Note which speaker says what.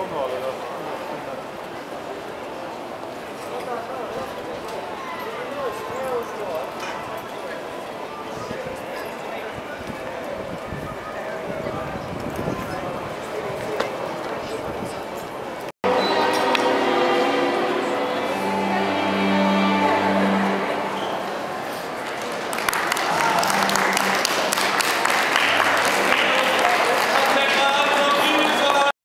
Speaker 1: 今度は